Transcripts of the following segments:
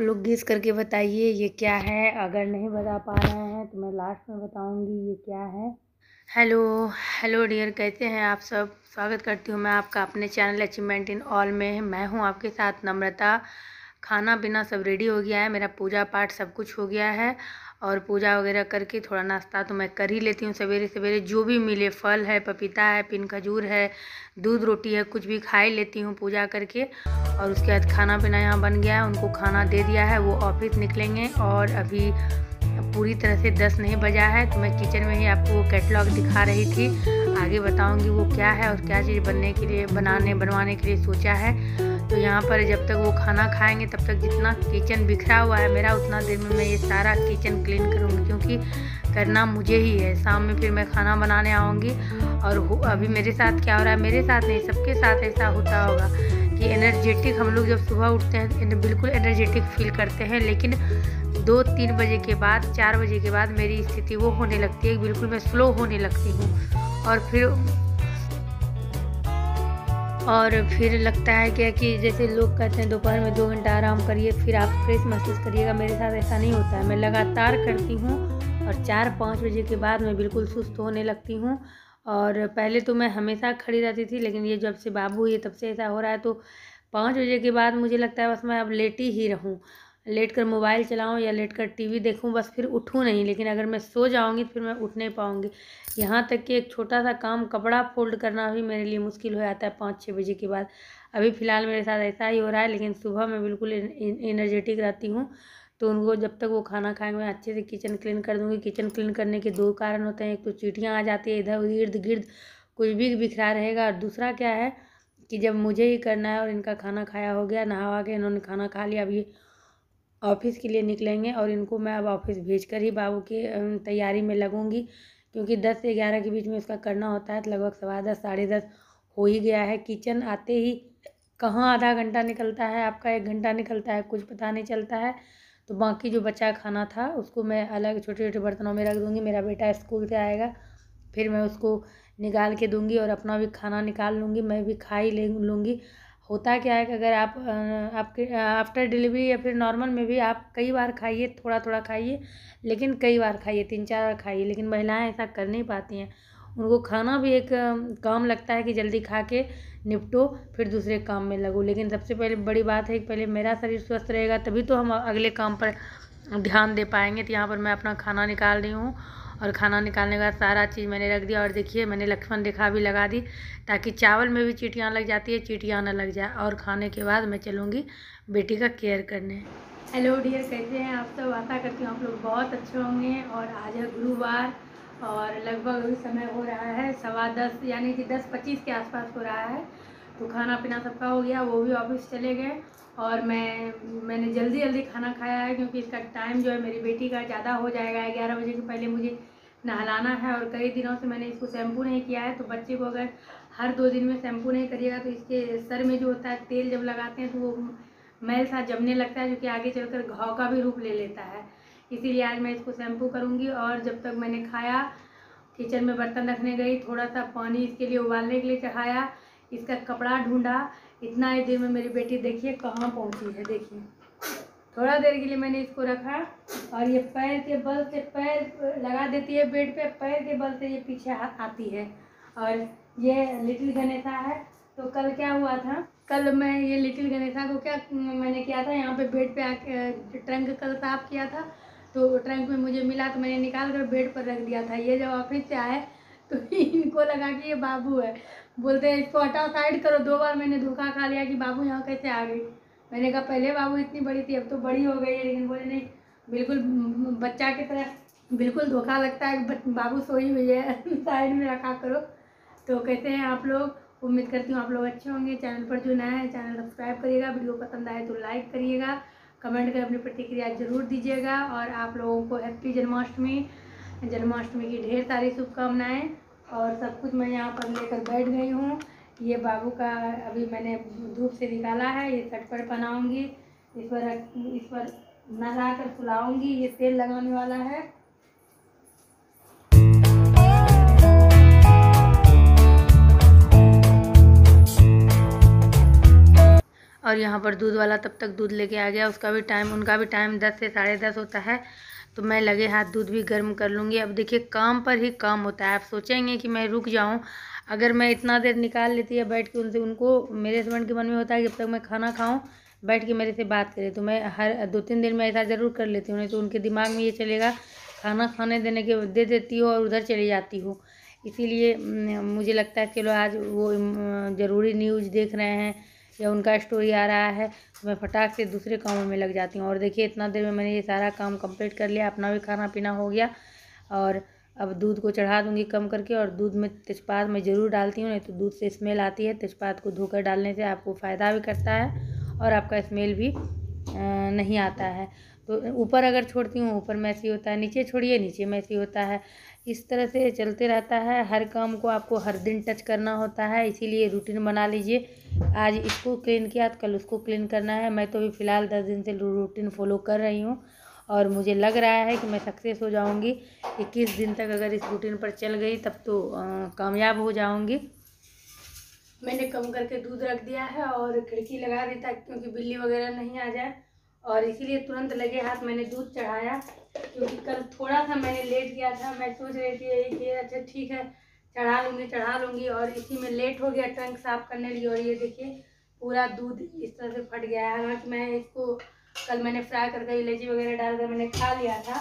आप लोग गेस करके बताइए ये क्या है? अगर नहीं बता पा रहे हैं तो मैं लास्ट में बताऊँगी ये क्या है। हेलो हेलो डियर, कैसे हैं आप सब? स्वागत करती हूँ मैं आपका अपने चैनल अचीवमेंट इन ऑल में। मैं हूँ आपके साथ नम्रता। खाना पीना सब रेडी हो गया है, मेरा पूजा पाठ सब कुछ हो गया है और पूजा वगैरह करके थोड़ा नाश्ता तो मैं कर ही लेती हूँ सवेरे सवेरे। जो भी मिले, फल है, पपीता है, पिन खजूर है, दूध रोटी है, कुछ भी खा ही लेती हूँ पूजा करके और उसके बाद खाना पीना यहाँ बन गया है, उनको खाना दे दिया है, वो ऑफ़िस निकलेंगे और अभी पूरी तरह से दस नहीं बजा है तो मैं किचन में ही आपको कैटलॉग दिखा रही थी। आगे बताऊँगी वो क्या है और क्या चीज़ बनने के लिए, बनाने, बनवाने के लिए सोचा है। तो यहाँ पर जब तक वो खाना खाएँगे, तब तक जितना किचन बिखरा हुआ है मेरा, उतना देर में मैं ये सारा किचन क्लीन करूँगी, क्योंकि करना मुझे ही है। शाम में फिर मैं खाना बनाने आऊँगी और अभी मेरे साथ क्या हो रहा है? मेरे साथ नहीं, सबके साथ ऐसा होता होगा कि एनर्जेटिक हम लोग जब सुबह उठते हैं बिल्कुल एनर्जेटिक फील करते हैं, लेकिन दो तीन बजे के बाद, चार बजे के बाद मेरी स्थिति वो होने लगती है, बिल्कुल मैं स्लो होने लगती हूँ। और फिर और फिर लगता है क्या कि जैसे लोग कहते हैं, दोपहर में दो घंटा आराम करिए, फिर आप फ्रेश महसूस करिएगा। मेरे साथ ऐसा नहीं होता है। मैं लगातार करती हूँ और चार पाँच बजे के बाद मैं बिल्कुल सुस्त होने लगती हूँ। और पहले तो मैं हमेशा खड़ी रहती थी, लेकिन ये जब से बाबू हुई तब से ऐसा हो रहा है। तो पाँच बजे के बाद मुझे लगता है बस मैं अब लेटी ही रहूँ। लेट कर मोबाइल चलाऊँ या लेट कर टी देखूँ, बस फिर उठूँ नहीं। लेकिन अगर मैं सो जाऊँगी तो फिर मैं उठ नहीं पाऊँगी। यहाँ तक कि एक छोटा सा काम कपड़ा फोल्ड करना भी मेरे लिए मुश्किल हो जाता है पाँच छः बजे के बाद। अभी फ़िलहाल मेरे साथ ऐसा ही हो रहा है, लेकिन सुबह मैं बिल्कुल एनर्जेटिक रहती हूँ। तो उनको जब तक वो खाना खाएँगे, मैं अच्छे से किचन क्लीन कर दूँगी। किचन क्लीन करने के दो कारण होते हैं। एक तो चीटियाँ आ जाती है, इधर इर्द गिर्द कुछ भी बिखरा रहेगा। और दूसरा क्या है कि जब मुझे ही करना है और इनका खाना खाया हो गया नहावा के इन्होंने खाना खा लिया अभी ऑफ़िस के लिए निकलेंगे और इनको मैं अब ऑफ़िस भेज कर ही बाबू की तैयारी में लगूँगी। क्योंकि दस से ग्यारह के बीच में उसका करना होता है तो लगभग सवा दस, साढ़े दस हो ही गया है। किचन आते ही कहाँ आधा घंटा निकलता है, आपका एक घंटा निकलता है, कुछ पता नहीं चलता है। तो बाकी जो बचा खाना था उसको मैं अलग छोटे छोटे बर्तनों में रख दूँगी। मेरा बेटा स्कूल से आएगा, फिर मैं उसको निकाल के दूँगी और अपना भी खाना निकाल लूँगी। मैं भी खा ही ले, लूँगी। होता क्या है कि अगर आप आपके आफ्टर डिलीवरी या फिर नॉर्मल में भी आप कई बार खाइए थोड़ा थोड़ा खाइए, लेकिन कई बार खाइए तीन चार बार खाइए, लेकिन महिलाएँ ऐसा कर नहीं पाती हैं। उनको खाना भी एक काम लगता है कि जल्दी खा के निपटो, फिर दूसरे काम में लगो। लेकिन सबसे पहले, बड़ी बात है कि पहले मेरा शरीर स्वस्थ रहेगा, तभी तो हम अगले काम पर ध्यान दे पाएँगे तो यहाँ पर मैं अपना खाना निकाल रही हूँ। और खाना निकालने के बाद सारा चीज़ मैंने रख दिया और देखिए मैंने लक्ष्मण रेखा भी लगा दी ताकि चावल में भी चीटियाँ लग जाती है, चीटियाँ ना लग जाए और खाने के बाद मैं चलूँगी बेटी का केयर करने। हेलो डियर कैसे हैं आप सब? आशा करती हूँ आप लोग बहुत अच्छे होंगे और आज है गुरुवार और लगभग अभी समय हो रहा है सवा दस, यानी कि दस पच्चीस के आसपास हो रहा है। तो खाना पीना सबका हो गया, वो भी ऑफ़िस चले गए और मैं, मैंने जल्दी जल्दी खाना खाया है क्योंकि इसका टाइम जो है मेरी बेटी का ज़्यादा हो जाएगा ग्यारह बजे के पहले मुझे नहलाना है और कई दिनों से मैंने इसको शैम्पू नहीं किया है। तो बच्चे को अगर हर दो दिन में शैम्पू नहीं करिएगा तो इसके सर में जो होता है तेल जब लगाते हैं तो वो मैल सा जमने लगता है जो कि आगे चलकर घाव का भी रूप ले लेता है। इसीलिए आज मैं इसको शैम्पू करूँगी और जब तक मैंने खाया, किचन में बर्तन रखने गई, थोड़ा सा पानी इसके लिए उबालने के लिए चढ़ाया, इसका कपड़ा ढूंढा इतना ही देर में मेरी बेटी देखिए कहाँ पहुँची है, देखिए। थोड़ा देर के लिए मैंने इसको रखा और ये पैर के बल से पैर लगा देती है बेड पे, पैर के बल से ये पीछे आती है। और ये लिटिल गणेशा है तो कल क्या हुआ था? कल मैं ये लिटिल गणेशा को क्या मैंने किया था? यहाँ पे बेड पे आके, ट्रंक कल साफ़ किया था तो ट्रंक में मुझे मिला तो मैंने निकाल कर बेड पर रख दिया था। ये जब ऑफ़िस से आए तो इनको लगा कि ये बाबू है। बोलते हैं, इसको हटाओ साइड करो। दो बार मैंने धोखा खा लिया कि बाबू यहाँ कैसे आ गई? मैंने कहा, पहले बाबू इतनी बड़ी थी, अब तो बड़ी हो गई है। लेकिन बोले, नहीं, बिल्कुल बच्चा की तरह बिल्कुल धोखा लगता है बाबू सोई हुई है। साइड में रखा करो। तो कहते हैं, आप लोग, उम्मीद करती हूँ आप लोग अच्छे होंगे। चैनल पर जो नया है, चैनल सब्सक्राइब करिएगा। वीडियो पसंद आए तो लाइक करिएगा। कमेंट कर अपनी प्रतिक्रिया ज़रूर दीजिएगा। और आप लोगों को हैप्पी जन्माष्टमी। जन्माष्टमी की ढेर सारी शुभकामनाएँ। और सब कुछ मैं यहाँ पर लेकर बैठ गई हूँ। ये बाबू का अभी मैंने धूप से निकाला है, ये चटपट बनाऊँगी इस पर इस पर नहा कर फुलाऊँगी, ये तेल लगाने वाला है। और यहाँ पर दूध वाला तब तक दूध लेके आ गया, उसका भी टाइम उनका भी टाइम दस से साढ़े दस होता है। तो मैं लगे हाथ दूध भी गर्म कर लूँगी। अब देखिए, काम पर ही काम होता है। आप सोचेंगे कि मैं रुक जाऊँ। अगर मैं इतना देर निकाल लेती है बैठ के उनसे, उनको मेरे हस्बैंड के मन में होता है कि जब तक मैं खाना खाऊँ, बैठ के मेरे से बात करें। तो मैं हर दो तीन दिन में ऐसा ज़रूर कर लेती हूँ, नहीं तो उनके दिमाग में ये चलेगा, खाना खाने देने के दे देती हो और उधर चली जाती हो। इसीलिए मुझे लगता है चलो आज वो ज़रूरी न्यूज़ देख रहे हैं। या उनका स्टोरी आ रहा है तो मैं फटाक से दूसरे कामों में लग जाती हूँ। और देखिए, इतना देर में मैंने ये सारा काम कंप्लीट कर लिया, अपना भी खाना पीना हो गया। और अब दूध को चढ़ा दूँगी कम करके, और दूध में तेज़पात मैं ज़रूर डालती हूँ, नहीं तो दूध से स्मेल आती है। तेज़पात को धोकर डालने से आपको फ़ायदा भी करता है, और आपका स्मेल भी नहीं आता है। तो ऊपर अगर छोड़ती हूँ, ऊपर में ऐसी होता है, नीचे छोड़िए, नीचे में ऐसी होता है। इस तरह से चलते रहता है, हर काम को आपको हर दिन टच करना होता है, इसीलिए रूटीन बना लीजिए। आज इसको क्लीन किया तो कल उसको क्लीन करना है। मैं तो अभी फ़िलहाल दस दिन से रूटीन फॉलो कर रही हूँ और मुझे लग रहा है कि मैं सक्सेस हो जाऊँगी। इक्कीस दिन तक अगर इस रूटीन पर चल गई, तब तो कामयाब हो जाऊँगी। मैंने कम करके दूध रख दिया है और खिड़की लगा दी था क्योंकि बिल्ली वगैरह नहीं आ जाए। और इसीलिए तुरंत लगे हाथ मैंने दूध चढ़ाया, क्योंकि कल थोड़ा सा मैंने लेट गया था। मैं सोच रही थी कि अच्छा ठीक है, चढ़ा लूँगी चढ़ा लूँगी। और इसी में लेट हो गया टंक साफ़ करने लिए। और ये देखिए, पूरा दूध इस तरह से फट गया है। हालाँकि मैं इसको कल मैंने फ्राई करके इलायची वगैरह डालकर मैंने खा लिया था,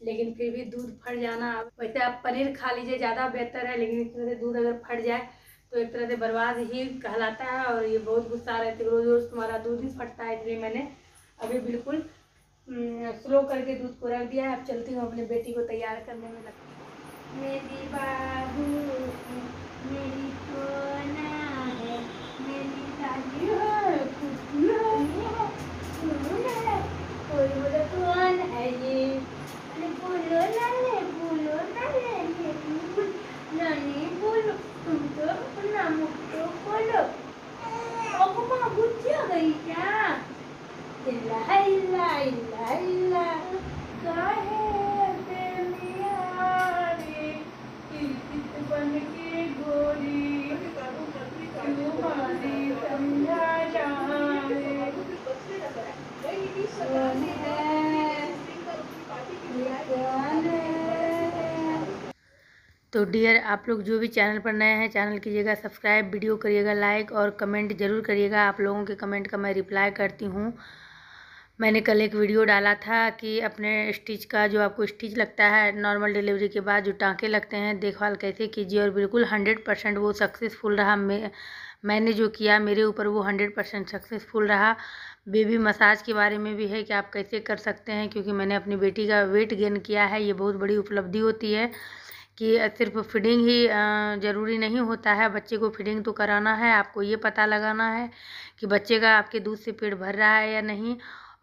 लेकिन फिर भी दूध फट जाना वैसे आप पनीर खा लीजिए, ज़्यादा बेहतर है, लेकिन इस तरह से दूध अगर फट जाए तो एक तरह से बर्बाद ही कहलाता है। और ये बहुत गुस्सा आ रहे थे रोज़ रोज़ तुम्हारा दूध ही फटता है, इसलिए मैंने अभी बिल्कुल स्लो करके दूध को रख दिया है। अब चलती हूँ अपने बेटी को तैयार करने में लगती मेरी बाबू, मेरी कोना है। मेरी बोलो तुम तो अपना तो बुझ गई क्या? तो डियर आप लोग जो भी चैनल पर नए हैं चैनल कीजिएगा सब्सक्राइब वीडियो करिएगा लाइक और कमेंट ज़रूर करिएगा। आप लोगों के कमेंट का मैं रिप्लाई करती हूँ। मैंने कल एक वीडियो डाला था कि अपने स्टिच का जो आपको स्टिच लगता है, नॉर्मल डिलीवरी के बाद जो टाँके लगते हैं, देखभाल कैसे कीजिए और बिल्कुल हंड्रेड परसेंट वो सक्सेसफुल रहा। मैं, मैंने जो किया, मेरे ऊपर वो हंड्रेड परसेंट सक्सेसफुल रहा। बेबी मसाज के बारे में भी है कि आप कैसे कर सकते हैं, क्योंकि मैंने अपनी बेटी का वेट गेन किया है। ये बहुत बड़ी उपलब्धि होती है कि सिर्फ़ फीडिंग ही ज़रूरी नहीं होता है। बच्चे को फीडिंग तो कराना है, आपको ये पता लगाना है कि बच्चे का आपके दूध से पेट भर रहा है या नहीं।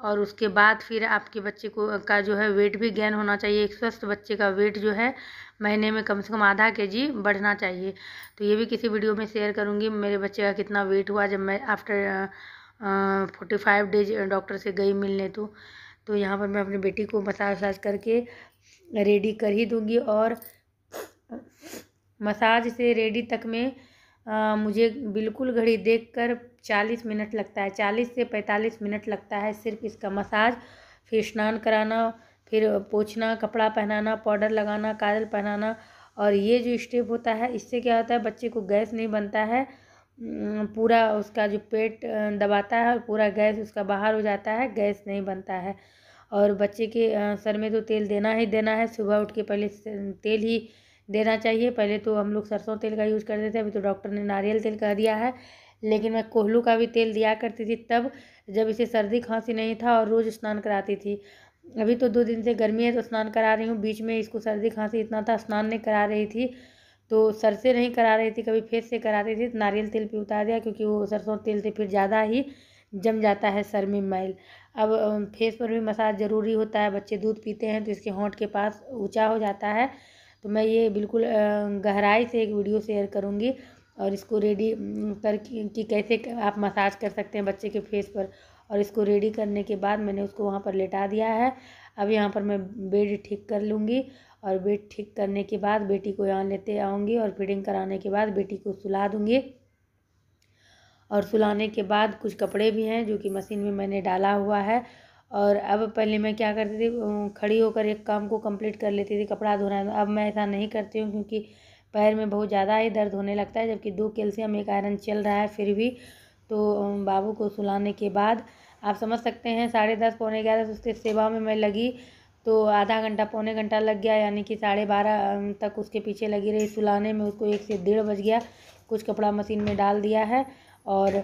और उसके बाद फिर आपके बच्चे को का जो है वेट भी गेन होना चाहिए। एक स्वस्थ बच्चे का वेट जो है महीने में कम से कम आधा के जी बढ़ना चाहिए। तो ये भी किसी वीडियो में शेयर करूँगी मेरे बच्चे का कितना वेट हुआ जब मैं after forty five days doctor से गई मिलने तो। तो यहाँ पर मैं अपनी बेटी को मसाज वसाज करके रेडी कर ही दूँगी और मसाज से रेडी तक में आ, मुझे बिल्कुल घड़ी देखकर चालीस मिनट लगता है, चालीस से पैंतालीस मिनट लगता है सिर्फ़ इसका मसाज। फिर स्नान कराना, फिर पोछना, कपड़ा पहनाना, पाउडर लगाना, काजल पहनाना और ये जो स्टेप होता है, इससे क्या होता है, बच्चे को गैस नहीं बनता है। पूरा उसका जो पेट दबाता है और पूरा गैस उसका बाहर हो जाता है, गैस नहीं बनता है। और बच्चे के सर में तो तेल देना ही देना है, सुबह उठ के पहले तेल ही देना चाहिए। पहले तो हम लोग सरसों तेल का यूज़ करते थे अभी तो डॉक्टर ने नारियल तेल कह दिया है। लेकिन मैं कोहलू का भी तेल दिया करती थी तब जब इसे सर्दी खांसी नहीं था और रोज़ स्नान कराती थी। अभी तो दो दिन से गर्मी है तो स्नान करा रही हूँ। बीच में इसको सर्दी खांसी इतना था स्नान नहीं करा रही थी। तो सर से नहीं करा रही थी, कभी फेस से करा रही थी तो नारियल तेल पे उतार दिया क्योंकि वो सरसों तेल से फिर ज़्यादा ही जम जाता है सर में मैल। अब फेस पर भी मसाज ज़रूरी होता है, बच्चे दूध पीते हैं तो इसके होंठ के पास ऊँचा हो जाता है। तो मैं ये बिल्कुल गहराई से एक वीडियो शेयर करूँगी। और इसको रेडी कर कि कैसे आप मसाज कर सकते हैं बच्चे के फेस पर। और इसको रेडी करने के बाद मैंने उसको वहाँ पर लेटा दिया है। अब यहाँ पर मैं बेड ठीक कर लूँगी और बेड ठीक करने के बाद बेटी को यहाँ लेते आऊँगी और फीडिंग कराने के बाद बेटी को सुला दूँगी। और सुलाने के बाद कुछ कपड़े भी हैं जो कि मशीन में मैंने डाला हुआ है। और अब पहले मैं क्या करती थी खड़ी होकर एक काम को कंप्लीट कर लेती थी, कपड़ा धोना। अब मैं ऐसा नहीं करती हूँ क्योंकि पैर में बहुत ज़्यादा ही दर्द होने लगता है, जबकि दो कैल्शियम, एक आयरन चल रहा है फिर भी। तो बाबू को सुलाने के बाद आप समझ सकते हैं, साढ़े दस, पौने ग्यारह, उसके सेवा में मैं लगी। तो आधा घंटा, पौने घंटा लग गया, यानी कि साढ़े बारह तक उसके पीछे लगी रही। सुलाने में उसको एक से डेढ़ बज गया, कुछ कपड़ा मशीन में डाल दिया है और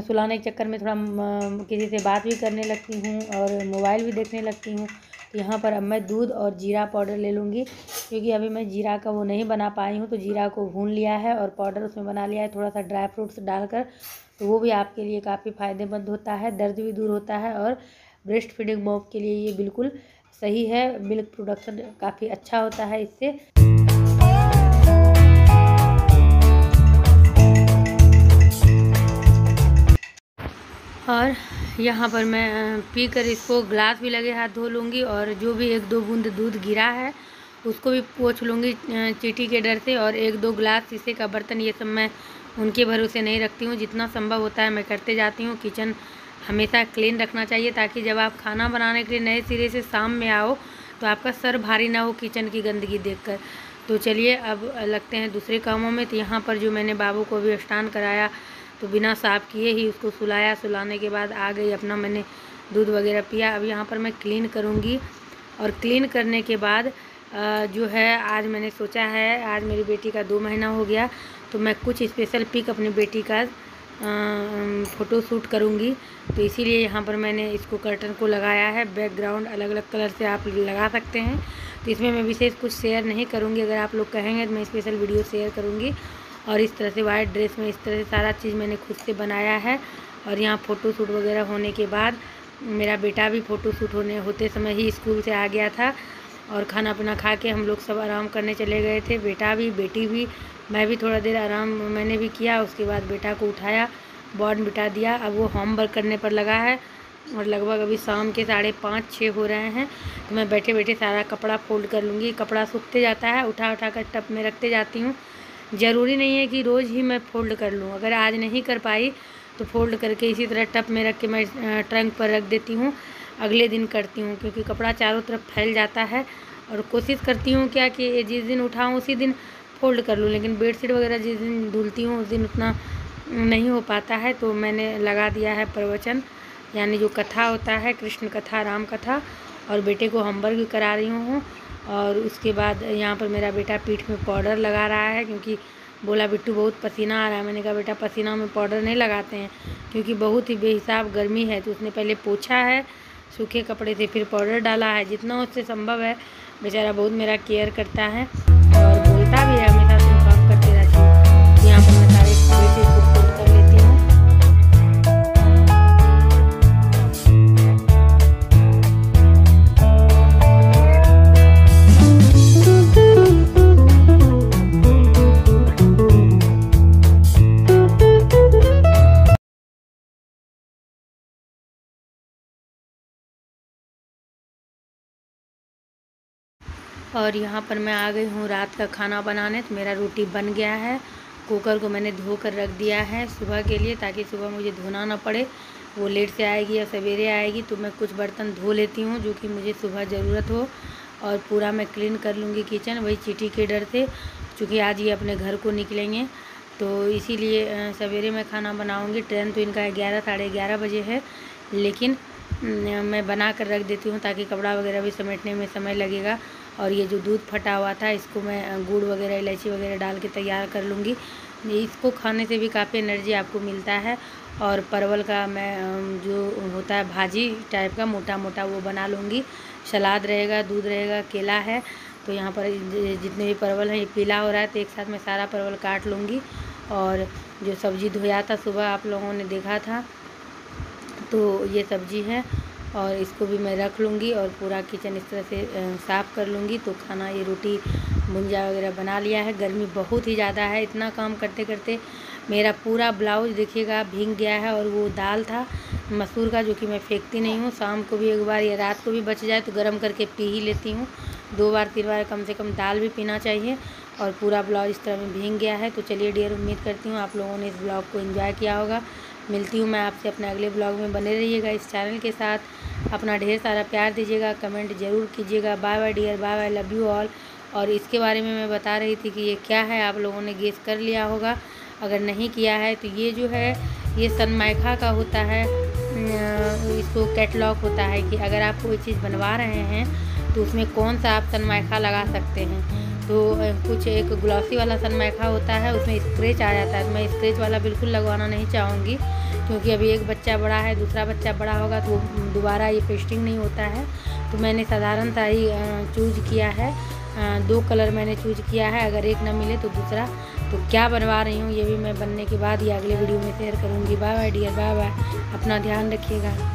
सुलाने के चक्कर में थोड़ा किसी से बात भी करने लगती हूँ और मोबाइल भी देखने लगती हूँ। यहाँ पर अब मैं दूध और जीरा पाउडर ले लूँगी। क्योंकि अभी मैं जीरा का वो नहीं बना पाई हूँ तो जीरा को भून लिया है और पाउडर उसमें बना लिया है। थोड़ा सा ड्राई फ्रूट्स डालकर तो वो भी आपके लिए काफ़ी फ़ायदेमंद होता है, दर्द भी दूर होता है और ब्रेस्ट फीडिंग बॉब के लिए ये बिल्कुल सही है। मिल्क प्रोडक्शन काफ़ी अच्छा होता है इससे। और यहाँ पर मैं पी कर इसको ग्लास भी लगे हाथ धो लूँगी और जो भी एक दो बूंद दूध गिरा है, उसको भी पोछ लूँगी चीटी के डर से और एक दो ग्लास शीशे का बर्तन ये सब मैं उनके भरोसे नहीं रखती हूँ। जितना संभव होता है मैं करते जाती हूँ। किचन हमेशा क्लीन रखना चाहिए ताकि जब आप खाना बनाने के लिए नए सिरे से शाम में आओ तो आपका सर भारी ना हो किचन की गंदगी देखकर। तो चलिए अब लगते हैं दूसरे कामों में। तो यहाँ पर जो मैंने बाबू को भी स्नान कराया तो बिना साफ़ किए ही उसको सुलाया। सुलाने के बाद आ गई अपना, मैंने दूध वगैरह पिया। अब यहाँ पर मैं क्लीन करूँगी। और क्लीन करने के बाद जो है, आज मैंने सोचा है, आज मेरी बेटी का दो महीना हो गया तो मैं कुछ स्पेशल पिक अपनी बेटी का फ़ोटो शूट करूँगी। तो इसीलिए यहाँ पर मैंने इसको कर्टन को लगाया है। बैकग्राउंड अलग अलग कलर से आप लगा सकते हैं। तो इसमें मैं विशेष कुछ शेयर नहीं करूँगी। अगर आप लोग कहेंगे तो मैं स्पेशल वीडियो शेयर करूँगी। और इस तरह से वाइट ड्रेस में इस तरह से सारा चीज़ मैंने खुद से बनाया है। और यहाँ फ़ोटो शूट वगैरह होने के बाद मेरा बेटा भी फ़ोटो शूट होने, होते समय ही स्कूल से आ गया था और खाना पीना खा के हम लोग सब आराम करने चले गए थे। बेटा भी, बेटी भी, मैं भी थोड़ा देर आराम मैंने भी किया, उसके बाद बेटा को उठाया बॉर्ड बिठा दिया। अब वो होमवर्क करने पर लगा है और लगभग अभी शाम के साढ़े पाँच, छः हो रहे हैं। तो मैं बैठे बैठे सारा कपड़ा फोल्ड कर लूँगी। कपड़ा सूखते जाता है उठा उठा कर टप में रखते जाती हूँ। ज़रूरी नहीं है कि रोज़ ही मैं फ़ोल्ड कर लूँ। अगर आज नहीं कर पाई तो फोल्ड करके इसी तरह टप में रख के मैं ट्रंक पर रख देती हूँ। अगले दिन करती हूँ, क्योंकि कपड़ा चारों तरफ़ फैल जाता है और कोशिश करती हूँ क्या कि जिस दिन उठाऊँ, उसी दिन फ़ोल्ड कर लूँ। लेकिन बेडशीट वगैरह जिस दिन धुलती हूँ, उस दिन उतना नहीं हो पाता है तो मैंने लगा दिया है प्रवचन। यानी जो कथा होता है, कृष्ण कथा, राम कथा, और बेटे को होमवर्क करा रही हूँ। और उसके बाद यहाँ पर मेरा बेटा पीठ में पाउडर लगा रहा है क्योंकि बोला, बिट्टू, बहुत पसीना आ रहा है। मैंने कहा, बेटा, पसीना में पाउडर नहीं लगाते हैं क्योंकि बहुत ही बेहिसाब गर्मी है। तो उसने पहले पोछा है, सूखे कपड़े से फिर पाउडर डाला है। जितना उससे संभव है, बेचारा बहुत मेरा केयर करता है। और और यहाँ पर मैं आ गई हूँ रात का खाना बनाने तो मेरा रोटी बन गया है। कुकर को मैंने धो कर रख दिया है सुबह के लिए ताकि सुबह मुझे धोना ना पड़े। वो लेट से आएगी या सवेरे आएगी तो मैं कुछ बर्तन धो लेती हूँ जो कि मुझे सुबह ज़रूरत हो। और पूरा मैं क्लीन कर लूँगी किचन, वही चीटी के डर से, चूँकि आज ये अपने घर को निकलेंगे। तो इसीलिए सवेरे मैं खाना बनाऊँगी। ट्रेन तो इनका ग्यारह, साढ़े ग्यारह बजे है, लेकिन मैं बना कर रख देती हूँ ताकि कपड़ा वगैरह भी समेटने में समय लगेगा। और ये जो दूध फटा हुआ था, इसको मैं गुड़ वगैरह, इलायची वगैरह डाल के तैयार कर लूँगी। इसको खाने से भी काफ़ी एनर्जी आपको मिलता है और परवल का मैं जो होता है भाजी टाइप का मोटा मोटा वो बना लूँगी। सलाद रहेगा, दूध रहेगा, केला है। तो यहाँ पर जितने भी परवल हैं, ये पीला हो रहा है तो एक साथ मैं सारा परवल काट लूँगी। और जो सब्ज़ी धोया था, सुबह आप लोगों ने देखा था तो ये सब्ज़ी है। और इसको भी मैं रख लूँगी और पूरा किचन इस तरह से साफ़ कर लूँगी। तो खाना ये रोटी भुंजा वगैरह बना लिया है। गर्मी बहुत ही ज़्यादा है इतना काम करते करते। मेरा पूरा ब्लाउज देखिएगा, भींग गया है और वो दाल था, मसूर का जो कि मैं फेंकती नहीं हूँ। शाम को भी एक बार या रात को भी बच जाए तो गर्म करके पी ही लेती हूँ। दो बार, तीन बार कम से कम दाल भी पीना चाहिए और पूरा ब्लाउज इस तरह में भींग गया है। तो चलिए, डियर, उम्मीद करती हूँ आप लोगों ने इस ब्लॉग को इन्जॉय किया होगा। मिलती हूँ मैं आपसे अपने अगले ब्लॉग में। बने रहिएगा इस चैनल के साथ। अपना ढेर सारा प्यार दीजिएगा, कमेंट ज़रूर कीजिएगा। Bye bye dear bye bye love you all और इसके बारे में मैं बता रही थी कि ये क्या है, आप लोगों ने गेस कर लिया होगा। अगर नहीं किया है तो ये जो है, ये सनमाइखा का होता है। इसको कैटलॉग होता है कि अगर आप कोई चीज़ बनवा रहे हैं तो उसमें कौन सा आप सनमाइखा लगा सकते हैं। तो कुछ एक ग्लॉसी वाला सनमाइखा होता है, उसमें स्क्रेच आ जाता है। मैं स्क्रेच वाला बिल्कुल लगवाना नहीं चाहूँगी, क्योंकि अभी एक बच्चा बड़ा है, दूसरा बच्चा बड़ा होगा तो दोबारा ये पेस्टिंग नहीं होता है। तो मैंने साधारण सा ही चूज़ किया है। दो कलर मैंने चूज़ किया है, अगर एक ना मिले तो दूसरा। तो क्या बनवा रही हूँ, ये भी मैं बनने के बाद ही अगले वीडियो में शेयर करूँगी। Bye bye, dear bye bye. अपना ध्यान रखिएगा।